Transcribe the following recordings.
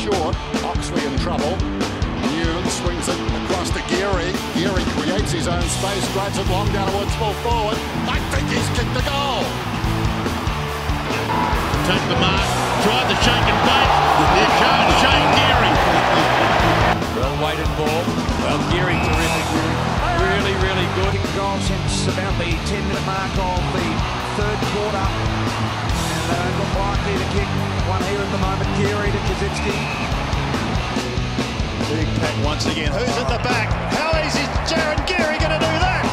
short. Oxley in trouble. Newman swings it across to Geary. Geary creates his own space, drives it long down towards full forward. I think he's kicked the goal. Take the mark, tried the shake and bake. You can't shake Geary. Well weighted ball. Well, Geary terrific. Really, really good. Goal since about the 10 minute mark of the third quarter. And they uh, look likely to kick one here at the moment. Geary to Koschitzke. Big pack once again. Who's at the back? How easy is Jarryn Geary going to do that?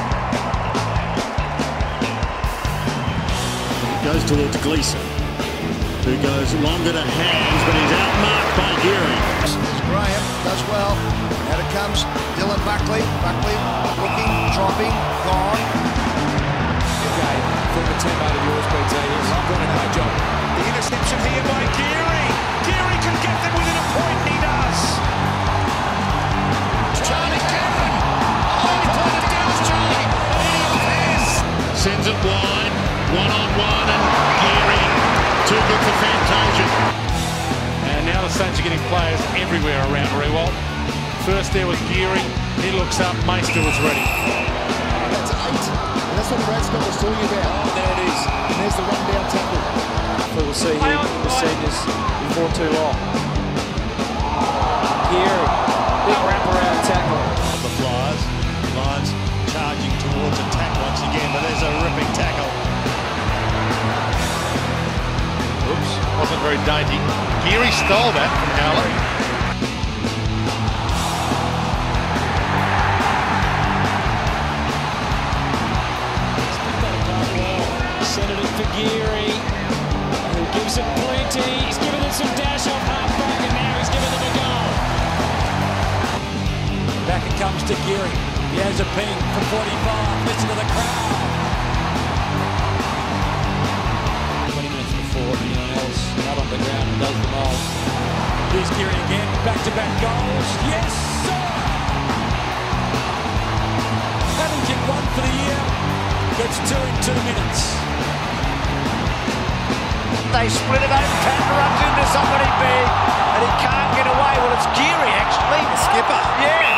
Goes towards Gleeson, who goes longer to hands, but he's outmarked by Geary. Graham does well. Out it comes Dylan Buckley. Buckley looking, dropping, gone. Okay, former teammate of yours, BT. Job. The interception here by Geary. Geary can get them within a point, and he does. Charlie Cameron. Oh, he put it down, Charlie. Sends it wide, one on one, and Geary too good for Fantasia. And now the Saints are getting players everywhere around Riewoldt. First there was Geary. He looks up. Meister was ready. That's eight. And that's what Brad Scott was talking about. Oh, there it is. And there's the see here the seniors before too long. Geary, big wraparound tackle. The Flyers. Lions charging towards attack once again, but there's a ripping tackle. Oops, wasn't very dainty. Geary stole that from Howler. Centered it for Geary, who gives it plenty. He's given it some dash off halfback, and now he's given them a goal. Back it comes to Geary. He has a ping for 45. Listen to the crowd. 20 minutes before anyone else out on the ground does them all. Here's Geary again. Back-to-back goals. Yes, sir! They split it open. Tanner runs into somebody big, and he can't get away. Well, it's Geary, actually. The skipper. Yeah.